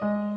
Bye.